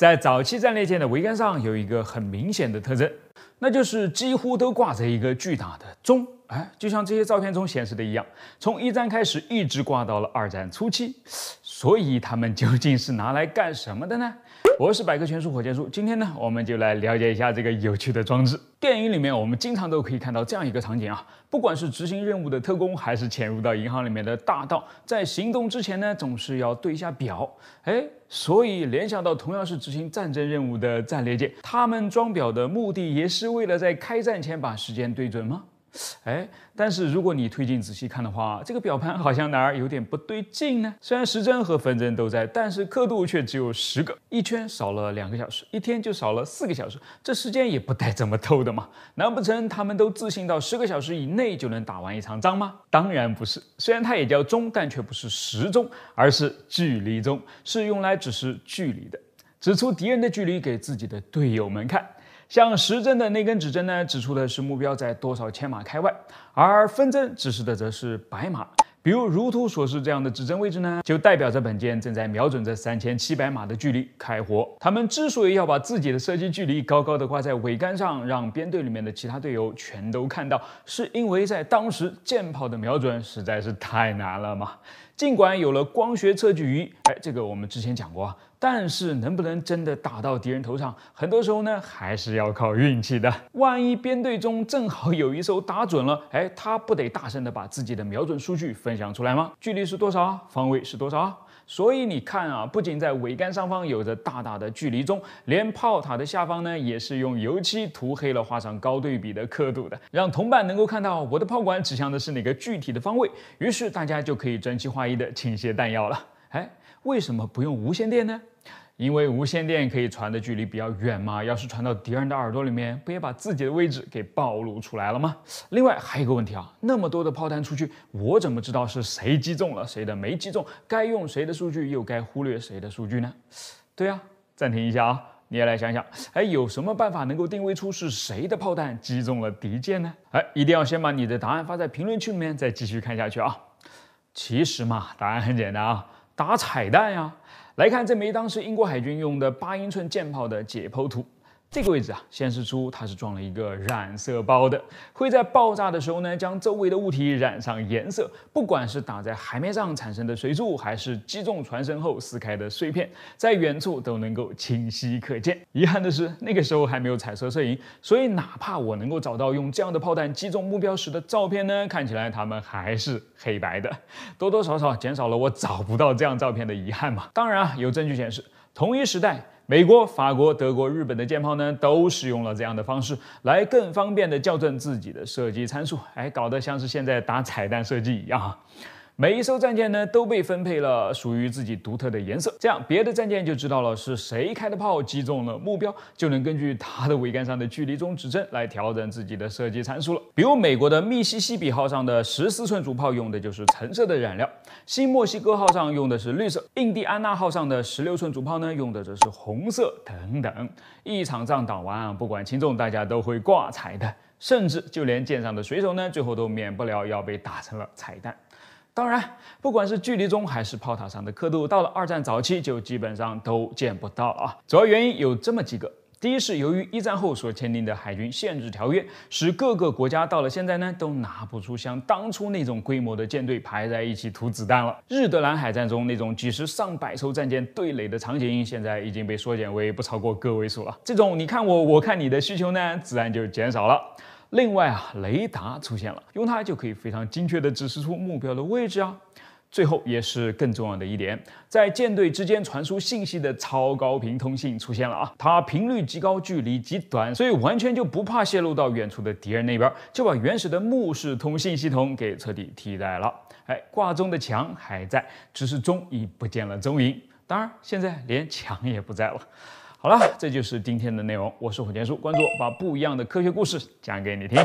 在早期战列舰的桅杆上有一个很明显的特征，那就是几乎都挂着一个巨大的钟。哎，就像这些照片中显示的一样，从一战开始一直挂到了二战初期。所以他们究竟是拿来干什么的呢？我是百科全书火箭叔，今天呢，我们就来了解一下这个有趣的装置。电影里面我们经常都可以看到这样一个场景啊，不管是执行任务的特工，还是潜入到银行里面的大盗，在行动之前呢，总是要对一下表。哎，所以联想到同样是执行战争任务的战列舰，他们装表的目的也是为了在开战前把时间对准吗？哎，但是如果你推进仔细看的话，这个表盘好像哪儿有点不对劲呢？虽然时针和分针都在，但是刻度却只有十个，一圈少了两个小时，一天就少了四个小时，这时间也不带这么偷的嘛？难不成他们都自信到十个小时以内就能打完一场仗吗？当然不是，虽然它也叫钟，但却不是时钟，而是距离钟，是用来指示距离的，指出敌人的距离给自己的队友们看。像时针的那根指针呢，指出的是目标在多少千码开外，而分针指示的则是百码。比如如图所示这样的指针位置呢，就代表着本舰正在瞄准着三千七百码的距离开火。他们之所以要把自己的射击距离高高的挂在桅杆上，让编队里面的其他队友全都看到，是因为在当时舰炮的瞄准实在是太难了嘛。尽管有了光学测距仪，哎，这个我们之前讲过啊，但是能不能真的打到敌人头上，很多时候呢还是要靠运气的。万一编队中正好有一艘打准了，哎，他不得大声的把自己的瞄准数据分享出来吗？距离是多少？方位是多少？所以你看啊，不仅在桅杆上方有着大大的距离中，连炮塔的下方呢，也是用油漆涂黑了，画上高对比的刻度的，让同伴能够看到我的炮管指向的是哪个具体的方位。于是大家就可以整齐划一的倾泻弹药了。哎，为什么不用无线电呢？因为无线电可以传的距离比较远嘛，要是传到敌人的耳朵里面，不也把自己的位置给暴露出来了吗？另外还有一个问题啊，那么多的炮弹出去，我怎么知道是谁击中了，谁的没击中？该用谁的数据，又该忽略谁的数据呢？对呀，暂停一下啊，你也来想想，哎，有什么办法能够定位出是谁的炮弹击中了敌舰呢？哎，一定要先把你的答案发在评论区里面，再继续看下去啊。其实嘛，答案很简单啊，打彩蛋呀。来看这枚当时英国海军用的八英寸舰炮的解剖图。这个位置啊，显示出它是装了一个染色包的，会在爆炸的时候呢，将周围的物体染上颜色。不管是打在海面上产生的水柱，还是击中船身后撕开的碎片，在远处都能够清晰可见。遗憾的是，那个时候还没有彩色摄影，所以哪怕我能够找到用这样的炮弹击中目标时的照片呢，看起来它们还是黑白的，多多少少减少了我找不到这样照片的遗憾嘛。当然啊，有证据显示，同一时代。美国、法国、德国、日本的舰炮呢，都使用了这样的方式，来更方便的校正自己的射击参数。哎，搞得像是现在打彩弹射击一样。每一艘战舰呢都被分配了属于自己独特的颜色，这样别的战舰就知道了是谁开的炮击中了目标，就能根据它的桅杆上的距离钟指针来调整自己的射击参数了。比如美国的密西西比号上的十四寸主炮用的就是橙色的染料，新墨西哥号上用的是绿色，印第安纳号上的十六寸主炮呢用的则是红色等等。一场仗打完啊，不管轻重，大家都会挂彩的，甚至就连舰上的水手呢，最后都免不了要被打成了彩蛋。当然，不管是距离中还是炮塔上的刻度，到了二战早期就基本上都见不到了啊。主要原因有这么几个：第一是由于一战后所签订的海军限制条约，使各个国家到了现在呢都拿不出像当初那种规模的舰队排在一起吐子弹了。日德兰海战中那种几十上百艘战舰对垒的场景，现在已经被缩减为不超过个位数了。这种你看我我看你的需求呢，自然就减少了。另外啊，雷达出现了，用它就可以非常精确地指示出目标的位置啊。最后也是更重要的一点，在舰队之间传输信息的超高频通信出现了啊，它频率极高，距离极短，所以完全就不怕泄露到远处的敌人那边，就把原始的目视通信系统给彻底替代了。哎，挂钟的墙还在，只是钟已不见了踪影。当然，现在连墙也不在了。好了，这就是今天的内容。我是火箭叔，关注我，把不一样的科学故事讲给你听。